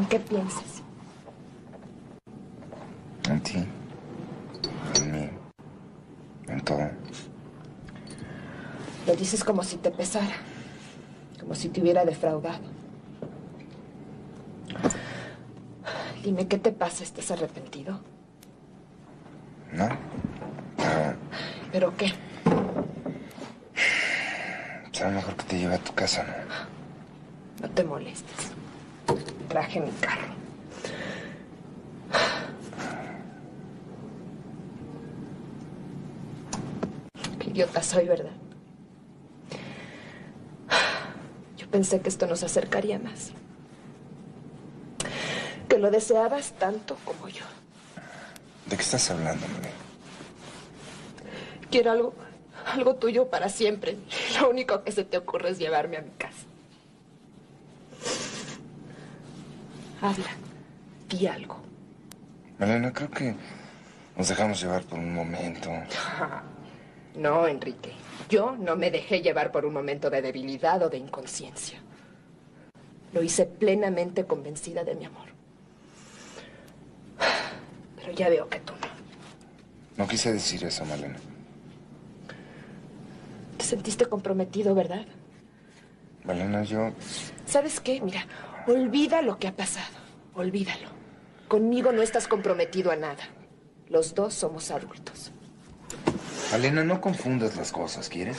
¿En qué piensas? En ti. En mí. En todo. Lo dices como si te pesara. Como si te hubiera defraudado. Dime, ¿qué te pasa? ¿Estás arrepentido? ¿No? Pero ¿Pero qué? será mejor que te lleve a tu casa, ¿no? No te molestes. Traje mi carro. Qué idiota soy, ¿verdad? Yo pensé que esto nos acercaría más. Que lo deseabas tanto como yo. ¿De qué estás hablando, Manuel? Quiero algo, algo tuyo para siempre. Lo único que se te ocurre es llevarme a mi casa. Habla, di algo. Malena, creo que nos dejamos llevar por un momento. No, Enrique. Yo no me dejé llevar por un momento de debilidad o de inconsciencia. Lo hice plenamente convencida de mi amor. Pero ya veo que tú no. No quise decir eso, Malena. Te sentiste comprometido, ¿verdad? Malena, yo... ¿Sabes qué? Mira, olvida lo que ha pasado. Olvídalo. Conmigo no estás comprometido a nada. Los dos somos adultos. Malena, no confundas las cosas, ¿quieres?